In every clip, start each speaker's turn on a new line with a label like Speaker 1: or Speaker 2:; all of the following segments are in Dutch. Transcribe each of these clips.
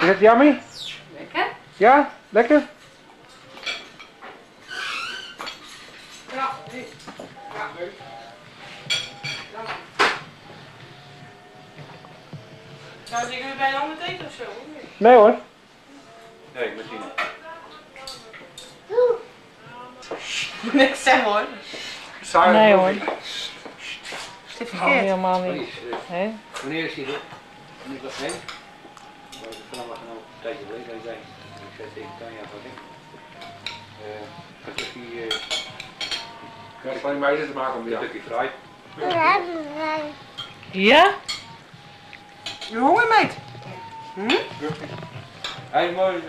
Speaker 1: Is het yummy?
Speaker 2: Lekker?
Speaker 1: Ja? Lekker?
Speaker 2: Ja, nee. Ja, leuk. Zou ik weer bij een ander eten of zo?
Speaker 1: Nee hoor.
Speaker 3: Nee, misschien.
Speaker 2: Niks zeggen hoor.
Speaker 4: Nee, hoor.
Speaker 2: Is dit
Speaker 4: Oh,
Speaker 2: verkeerd?
Speaker 4: helemaal niet.
Speaker 3: Wanneer is,
Speaker 4: Hè?
Speaker 3: wanneer is hij er? Wanneer was heen? Maar ik vanaf nog een tijdje geleden hij zei. Ik zei tegen Tanja van ik. Eh, dat is die eh,
Speaker 1: Ja, ik van die meisjes te maken om
Speaker 3: een
Speaker 1: ja.
Speaker 3: stukje fraai.
Speaker 4: Ja?
Speaker 2: Je honger meid?
Speaker 3: Hij is mooi.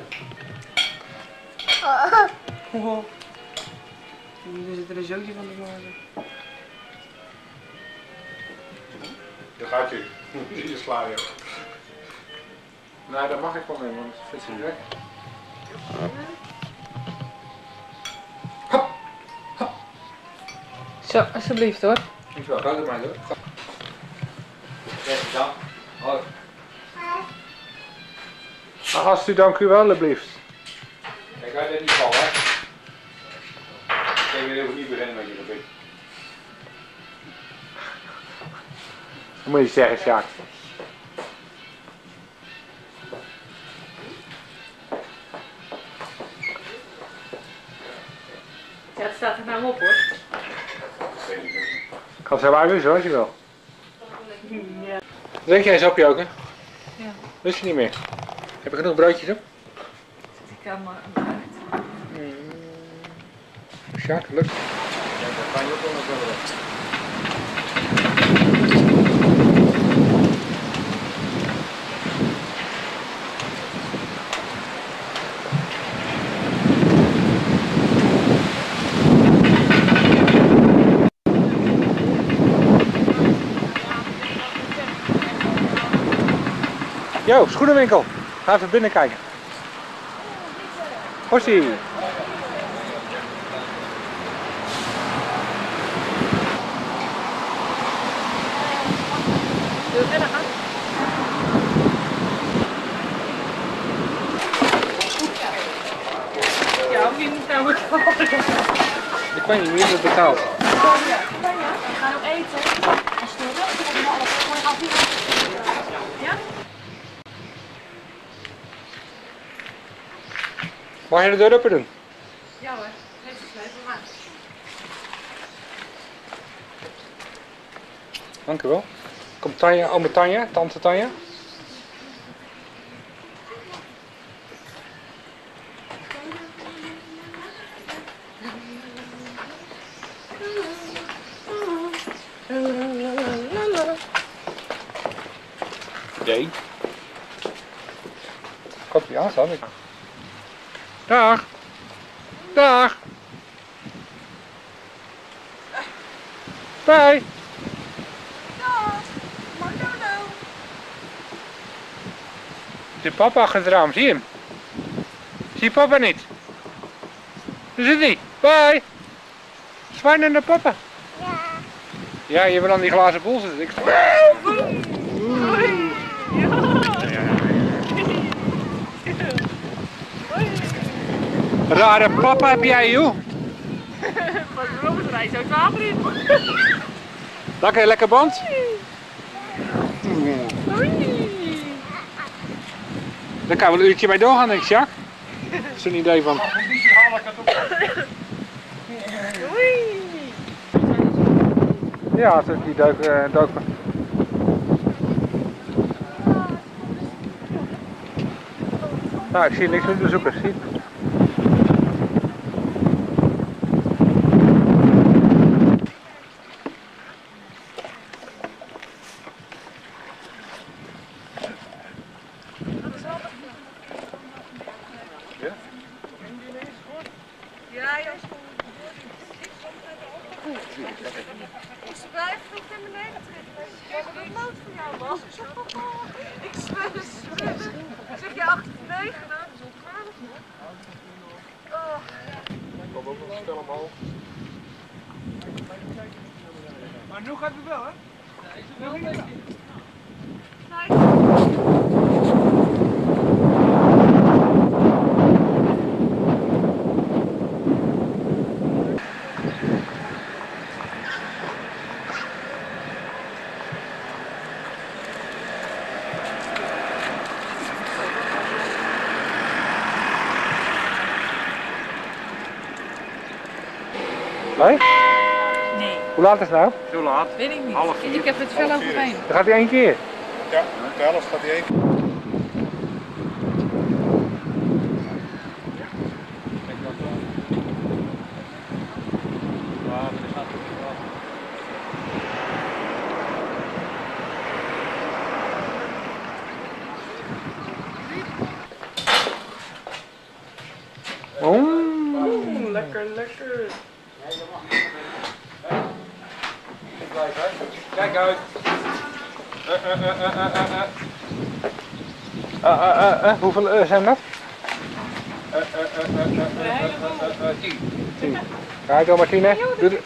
Speaker 2: Oh. Er zit er een zootje van de morgen.
Speaker 1: Dat gaat je. Die is klaar, joh. Nee, dat mag ik wel mee, want het vindt ze niet lekker.
Speaker 4: Zo, alsjeblieft hoor.
Speaker 1: Dankjewel, gaat het maar hoor.
Speaker 3: Dan. Oh,
Speaker 1: Gast u dank u wel, alsjeblieft.
Speaker 3: kijk uit dat niet vallen, hè. Kijk, je hoeft niet beginnen met je gebit.
Speaker 1: Dat moet je zeggen, Sjaak.
Speaker 2: Ja, het staat er nou op hoor.
Speaker 1: Ik kan het zo uit als je wil.
Speaker 2: Ja.
Speaker 1: Drink jij eens op, Joke?
Speaker 4: Ja.
Speaker 1: Lust je niet meer? Heb je genoeg broodjes op?
Speaker 4: Ik kan maar uit.
Speaker 1: Sjaak, lukt.
Speaker 3: Ja, dat kan je ook wel nog wel
Speaker 1: Jo, schoenenwinkel. Ga even binnen kijken. Hossie.
Speaker 4: Gaan.
Speaker 2: Ja, wie moet nou betalen?
Speaker 1: Ik weet niet wie het betaalt.
Speaker 5: We gaan ook eten. En sturen. Ik heb nog alles voor een half uur. Ja?
Speaker 1: Mag je de deur open doen?
Speaker 2: Ja hoor, heeft de sleutel maar.
Speaker 1: Dank u wel. Komt Tanja, ome Tanja, tante Tanja. Nee. Komt die aan, Dag. Dag. Bye. Zit papa achter het raam, zie je hem? Zie papa niet? Daar zit hij. Bye. Zwaai naar de papa. Ja. Ja, je wil aan die glazen bol zitten. Ik... Rare papa heb jij, joh.
Speaker 2: Op, het rijdt zo het water in.
Speaker 1: Lekker, lekker band. Daar kan wel een uurtje bij doorgaan, denk ik, Jacques. Dat is een idee van. Ja, dat die duik, uh, duik. Nou, ik zie niks met bezoekers, zie Maar nu gaat het wel, hè? Ja,
Speaker 4: is
Speaker 1: wel. Laat is het nou?
Speaker 3: Zo laat.
Speaker 4: weet ik niet.
Speaker 3: Half vier.
Speaker 4: Ik heb het
Speaker 3: vier.
Speaker 4: overheen.
Speaker 1: Dan gaat hij één keer.
Speaker 6: Ja, de helft gaat hij één.
Speaker 3: Ja,
Speaker 1: Hoeveel uh, zijn dat?
Speaker 3: Tien.
Speaker 1: Tien. Ga je door
Speaker 2: Martien hè? in het.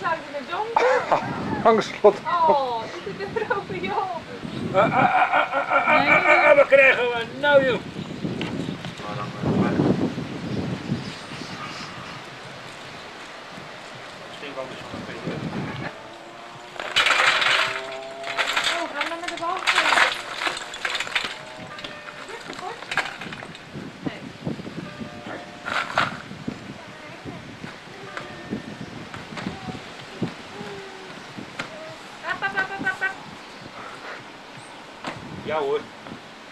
Speaker 1: Hangslot.
Speaker 2: Oh, dit is een ah joh.
Speaker 3: Wat krijgen we nou joh? Ja hoor.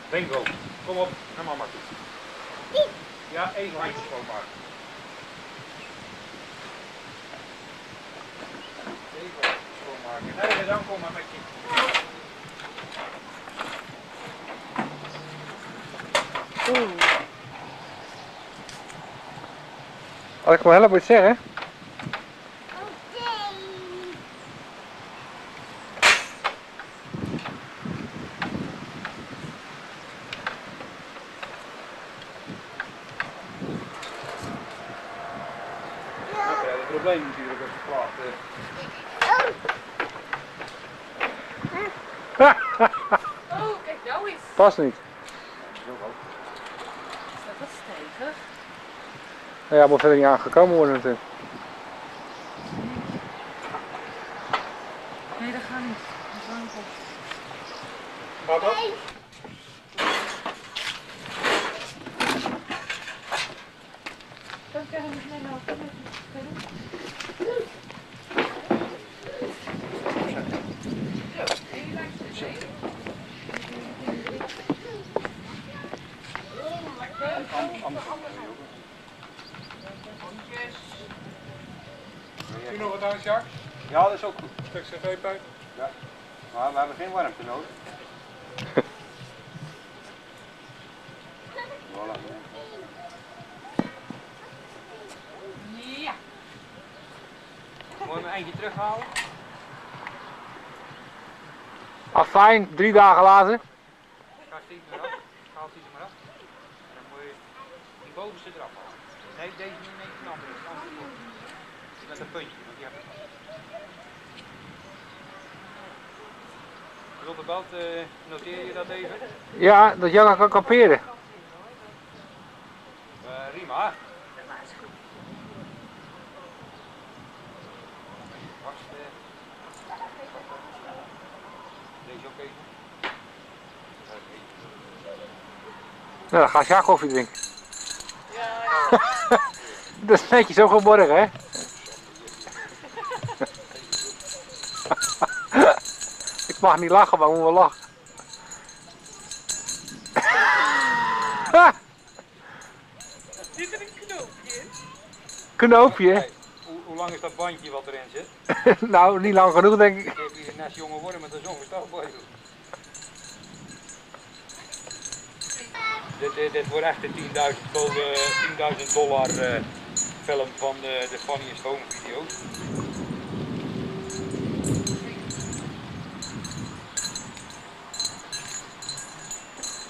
Speaker 3: Bingo. Kom op, naar mama toe. Ja, even handjes schoonmaken. Even schoonmaken. Nee, dan kom maar met je.
Speaker 1: Als ik me helpen moet zeggen.
Speaker 3: Oké, het probleem natuurlijk als je praat. eh,
Speaker 2: Oh, kijk nou eens.
Speaker 1: Past niet.
Speaker 2: Is dat wat stevig?
Speaker 1: Nou ja, moet verder niet aangekomen worden natuurlijk.
Speaker 4: Nee, dat gaat niet. Dat is kop.
Speaker 6: Gaat dat?
Speaker 2: Dan krijgen we het net nou.
Speaker 6: Doe je nog wat aan, Jacques?
Speaker 3: Ja, dat is ook goed.
Speaker 6: Stuk cv-pijp.
Speaker 3: Maar we hebben geen warmte nodig. Voilà.
Speaker 2: Ja.
Speaker 3: Moet je hem een eindje terughalen?
Speaker 1: Afijn, drie dagen later.
Speaker 3: Ga die bovenste trap. Nee, deze niet, neemt een Met een puntje, want heb ik al. Balt, eh, noteer je dat even?
Speaker 1: Ja, dat Jan kan kamperen.
Speaker 3: Uh, Rima.
Speaker 1: Nou, dan ga ik haar koffie drinken. dat is netjes zo geborgen, hè? Ik mag niet lachen, maar ik moet wel lachen.
Speaker 2: Zit er een knoopje in?
Speaker 1: Knoopje?
Speaker 3: Hey, hoe, hoe lang is dat bandje wat erin zit?
Speaker 1: nou, niet lang genoeg, denk ik.
Speaker 3: Ik heb hier net jongen worden met een zongestootboy. Dit, dit, dit wordt echt de 10.000 dol- eh, 10.000 dollar eh, film van de, de Funniest Home video's.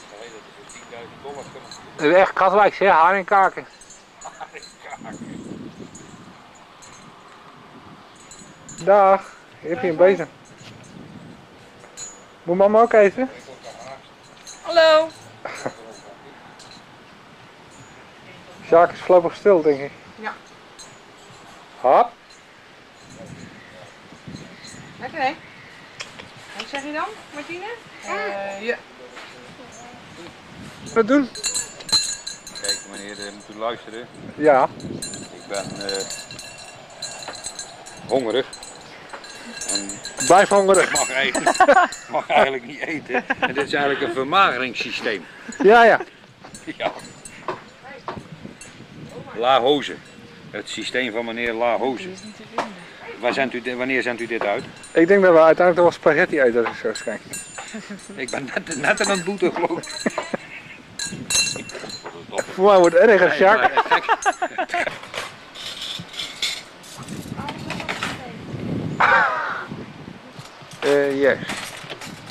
Speaker 3: Dat is voor 10.000 dollar film.
Speaker 1: Dat is echt katwijks, hè? Haar en kaken. Dag, heb je hem bezig? Moet mama ook even?
Speaker 4: Hallo.
Speaker 1: Sjaak is voorlopig stil, denk ik.
Speaker 4: Ja.
Speaker 1: Hap.
Speaker 4: Lekker hè? Wat zeg je dan, Martine? Eh ja.
Speaker 1: Wat doen?
Speaker 3: Kijk meneer, uh, moet u luisteren.
Speaker 1: Ja.
Speaker 3: Ik ben eh, hongerig. En
Speaker 1: Blijf hongerig.
Speaker 3: ik mag eigenlijk, mag eigenlijk niet eten. En dit is eigenlijk een vermageringssysteem.
Speaker 1: Ja, ja.
Speaker 3: Ja. La Hoze. Het systeem van meneer La Hoze. Waar zendt u, wanneer zendt u dit uit?
Speaker 1: Ik denk dat we uiteindelijk nog wel spaghetti eten als ik zo kijk.
Speaker 3: Ik ben net, net aan het boeten geloof ik.
Speaker 1: Voor mij wordt het erger, Sjaak. Eh, yes.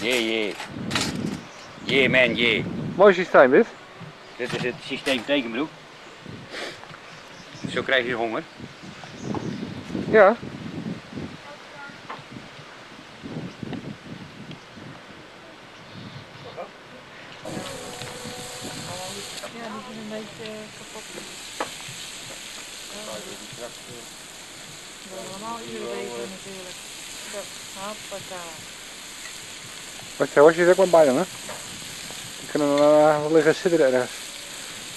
Speaker 3: Yeah, yeah. Yeah man, yeah.
Speaker 1: Mooi systeem dit.
Speaker 3: Dit is het systeem tekenbroek. Zo krijg je honger.
Speaker 1: Ja.
Speaker 2: Ja, die zijn een beetje eh, kapot. Dat is allemaal iedere week natuurlijk. Zo, hoppata.
Speaker 1: Wat je wasje is ook wel bij dan, hè? Je kunnen eh, wel liggen zitten ergens.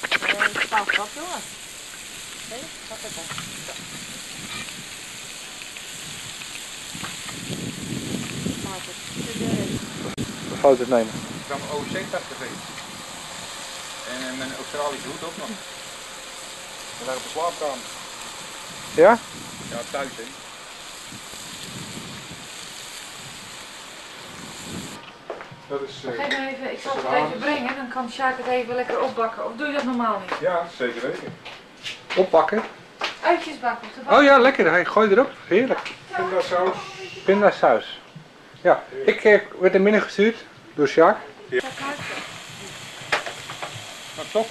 Speaker 2: Eh, Paal krap, jongen. Serieus.
Speaker 1: Foto's nemen.
Speaker 3: Ik kan mijn OC-tas geweest. En mijn Australische hoed ook nog.
Speaker 6: We liggen op de slaapkamer.
Speaker 1: Ja?
Speaker 3: Ja, thuis hè.
Speaker 6: Dat is... eh,
Speaker 2: Geef me even, ik zal het even brengen, dan kan Sjaak het even lekker opbakken. Of doe je dat normaal niet?
Speaker 6: ja, zeker weten.
Speaker 1: Oppakken.
Speaker 2: Uitjes bakken op de bak.
Speaker 1: Oh ja, lekker. Hij gooi erop. Heerlijk.
Speaker 6: Pindasaus.
Speaker 1: Pindasaus. Ja, ik eh, werd er binnen gestuurd door Sjaak.
Speaker 3: Wat stok?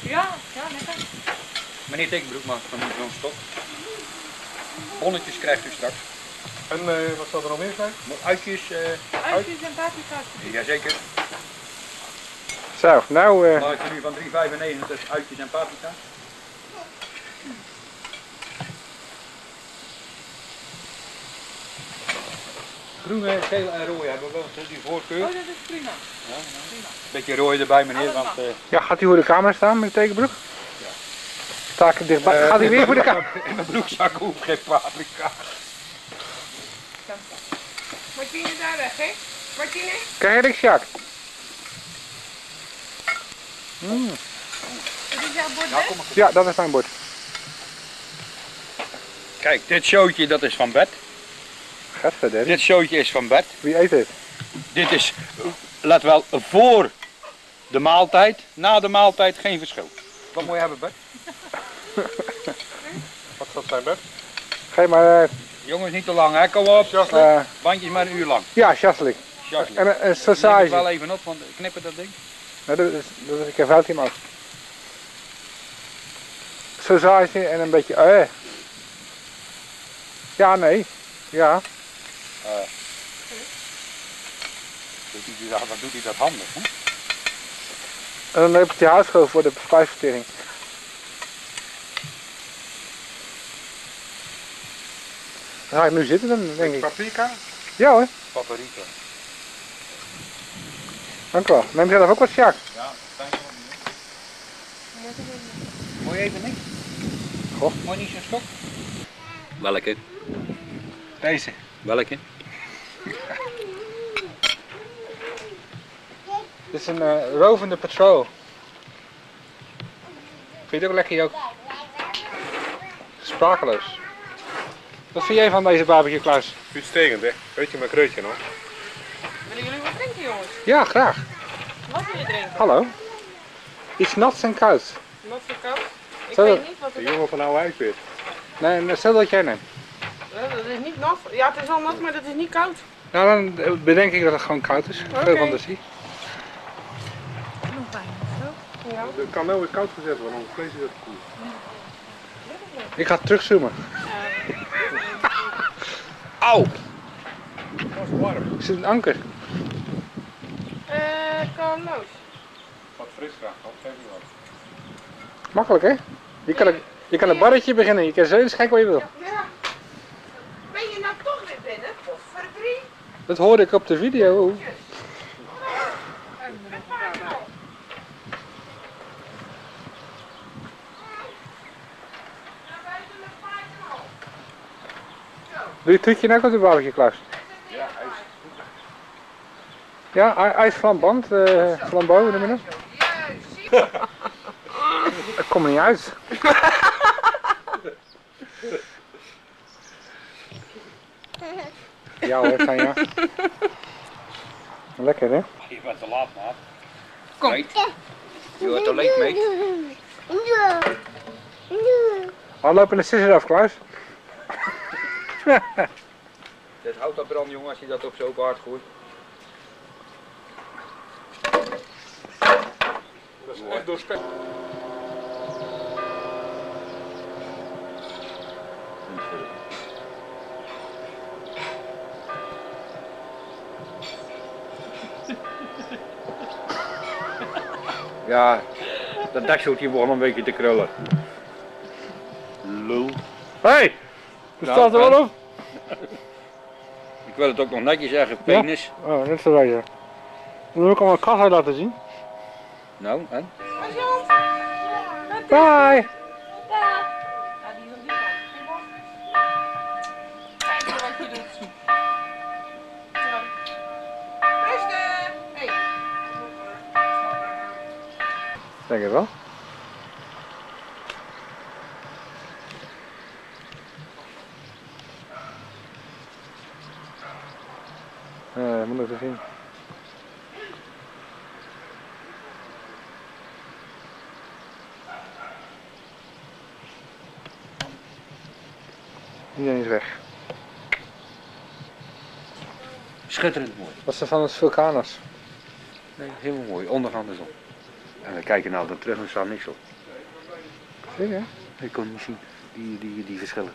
Speaker 2: Ja, ja, lekker.
Speaker 3: Meneer Tekenbroek mag van zo'n stok. Bonnetjes krijgt u straks.
Speaker 6: En eh, wat zal er nog meer zijn?
Speaker 3: Maar Uitjes, eh
Speaker 2: Uitjes en paprika's.
Speaker 3: jazeker.
Speaker 1: Zo, nou eh,
Speaker 3: Maar ik nu van 3,95 uitjes en paprika. Groene, gele en rode hebben we wel die voorkeur.
Speaker 2: Oh, dat is prima.
Speaker 3: Beetje rooi erbij meneer, want eh,
Speaker 1: ja, gaat hij voor de camera staan met de tekenbroek? Sta ik dichtbij? gaat hij weer voor de camera?
Speaker 3: in mijn broekzak hoeft geen paprika.
Speaker 2: Martine daar weg, hè? Martine?
Speaker 1: Kijk ik Sjaak.
Speaker 2: Is dit jouw bord,
Speaker 3: Nou, kom maar.
Speaker 1: Ja, dat is mijn bord.
Speaker 3: Kijk, dit showtje dat is van Bert. Dit showtje is van Bert.
Speaker 1: Wie eet dit?
Speaker 3: Dit is, let wel, voor de maaltijd. Na de maaltijd geen verschil. Wat moet je hebben Bert?
Speaker 6: Wat zal het zijn, Bert?
Speaker 1: Geef maar, eh,
Speaker 3: Jongens, niet te lang hè, kom op.
Speaker 1: eh,
Speaker 3: Bandjes maar een uur lang.
Speaker 1: ja.
Speaker 3: Sjasje.
Speaker 1: En een, een
Speaker 3: Neem het
Speaker 1: sausage.
Speaker 3: wel even op, want knippen dat ding.
Speaker 1: Nou, dat is, dat is, ik heb fout in ook. Sausage en een beetje, eh. Ja, nee. Ja.
Speaker 3: Dat, wat doet hij dat handig hè?
Speaker 1: En dan heb je die voor de spijsvertering. Dan ga ik nu zitten dan, denk ik.
Speaker 6: Paprika?
Speaker 1: Ja hoor,
Speaker 3: Paprika.
Speaker 1: dank u wel. Neem zelf ook wat Sjaak.
Speaker 3: Ja, fijn Moet je even niks?
Speaker 1: Goh.
Speaker 3: Moet je niet zo'n stok? Welke?
Speaker 1: Deze.
Speaker 3: Welke?
Speaker 1: Dit is een eh, rovende patrol. Vind je het ook lekker? Sprakeloos. Wat vind jij van deze barbecue, Klaus?
Speaker 6: Uitstekend, hè? Weet je mijn kreutje nog?
Speaker 2: Willen jullie wat drinken, jongens?
Speaker 1: Ja, graag.
Speaker 2: Wat wil je drinken?
Speaker 1: Hallo. Iets nats en koud.
Speaker 2: Wat voor koud? Ik
Speaker 1: Zo.
Speaker 2: weet niet wat
Speaker 6: De
Speaker 2: het
Speaker 6: jongen van Oude.
Speaker 1: Nee, nee, stel dat jij neemt.
Speaker 2: Is. Dat is niet nat. Ja, het is al nat, maar dat is niet koud.
Speaker 1: Nou, dan bedenk ik dat het gewoon koud is. Veel
Speaker 2: Oké.
Speaker 1: fantasie.
Speaker 2: Nog pijn of zo?
Speaker 6: Het kan nou weer koud gezet worden, want het vlees is het koel.
Speaker 1: Ik ga terugzoomen.
Speaker 3: Auw!
Speaker 6: Het was warm.
Speaker 1: Is het een anker?
Speaker 2: Eh, Carlo's.
Speaker 6: Wat fris graag, wat geef je wat.
Speaker 1: Makkelijk, hè? Je kan, een, je kan een barretje beginnen. Je kan zo eens kijken wat je wil.
Speaker 2: Ja. Ben je nou toch weer binnen? Potverdrie.
Speaker 1: Dat hoorde ik op de video. Doe je toetje nou ook op de barbecue, Klaus?
Speaker 3: Ja, ijs.
Speaker 1: Ja, ij- ijsflamband, eh flambeau, hoe noem je dat? Ik kom er niet uit. Ja hoor, kan ja. Lekker hè?
Speaker 3: Je bent te laat, maat.
Speaker 4: Kom.
Speaker 3: Meet. Je wordt te leeg, meet.
Speaker 1: Al lopen de scissors af, Klaus.
Speaker 3: Het houdt dat brand, jongen, als je dat op zo hard gooit.
Speaker 6: Dat is echt door spek.
Speaker 3: Ja, dat dekseltje begon een beetje te krullen. Lul.
Speaker 1: Hé! Hey,
Speaker 3: Nou,
Speaker 1: staat er wel
Speaker 3: en?
Speaker 1: op.
Speaker 3: Ik wil het ook nog netjes zeggen, penis.
Speaker 1: Oh, net zo wijze. Dan wil ik al een kat uit laten zien.
Speaker 3: Nou, en?
Speaker 1: Bye! Denk het wel. Eh, moet nog eens zien. Iedereen is weg.
Speaker 3: Schitterend mooi.
Speaker 1: Wat is er van het vulkanos?
Speaker 3: Nee, helemaal mooi. Ondergaande zon. En we kijken nou dan terug en er staat niks op.
Speaker 1: Zie je?
Speaker 3: Ik kon niet zien, die, die, die verschillen.